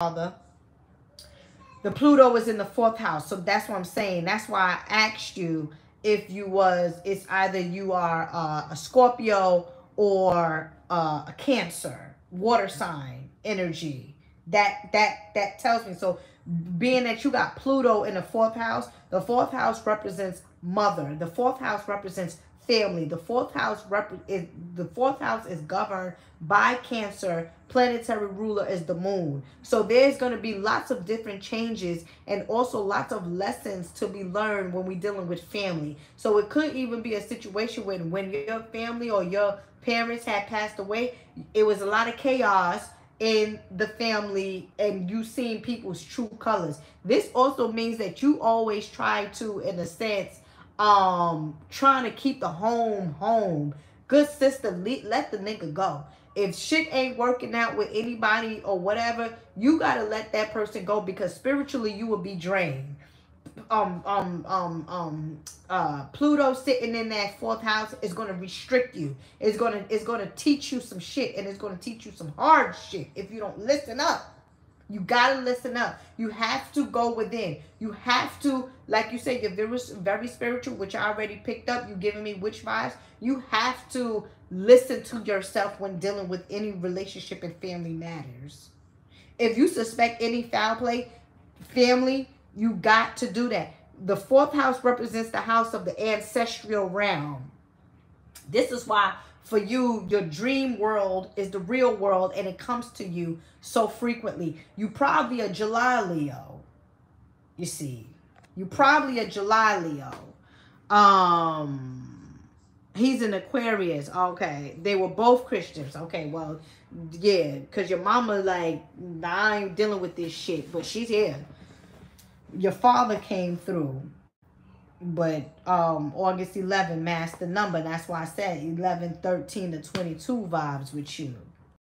father. The Pluto is in the fourth house. So that's what I'm saying. That's why I asked you if you was, it's either you are uh, a Scorpio or uh, a Cancer, water sign energy. That, that, that tells me. So being that you got Pluto in the fourth house, the fourth house represents mother. The fourth house represents family. The fourth house is the fourth house is governed by Cancer. Planetary ruler is the moon. So there's going to be lots of different changes and also lots of lessons to be learned when we're dealing with family. So it could even be a situation when when your family or your parents had passed away, it was a lot of chaos in the family and you seeing people's true colors. This also means that you always try to, in a sense, um trying to keep the home home. Good sister, let the nigga go. If shit ain't working out with anybody or whatever, you gotta let that person go because spiritually you will be drained. Um, um, um, um, uh, Pluto sitting in that fourth house is gonna restrict you. It's gonna, it's gonna teach you some shit and it's gonna teach you some hard shit if you don't listen up. You got to listen up. You have to go within. You have to, like you said, you're very, very spiritual, which I already picked up. You giving me witch vibes. You have to listen to yourself when dealing with any relationship and family matters. If you suspect any foul play, family, you got to do that. The fourth house represents the house of the ancestral realm. This is why for you, your dream world is the real world and it comes to you so frequently. You probably a July Leo, you see. You probably a July Leo. Um, he's an Aquarius. Okay. They were both Christians. Okay, well, yeah, because your mama like, I ain't dealing with this shit, but she's here. Your father came through but um August 11 masked the number. That's why I said 11, 13 to 22 vibes with you.